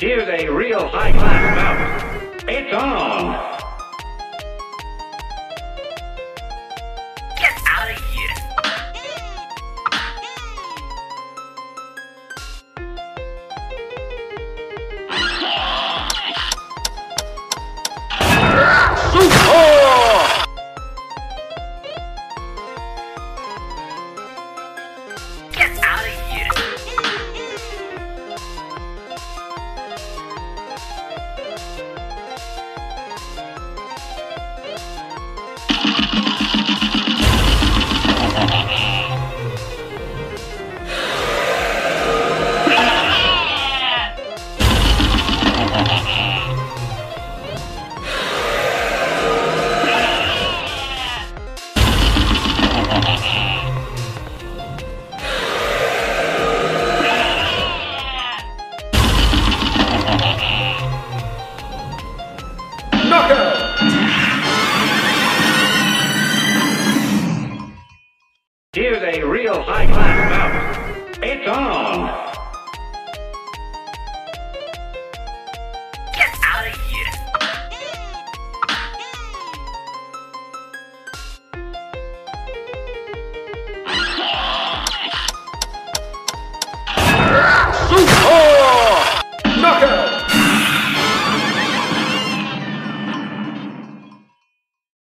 Here's a real high-class bout. It's on! Get out of here! Here's a real high-class bout. It's on!